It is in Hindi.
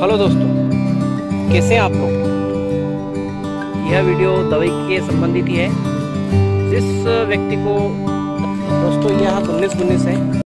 हेलो दोस्तों, कैसे हैं आप लोग? यह वीडियो दवाई के संबंधित ही है। जिस व्यक्ति को दोस्तों, यह उन्नीस उन्नीस है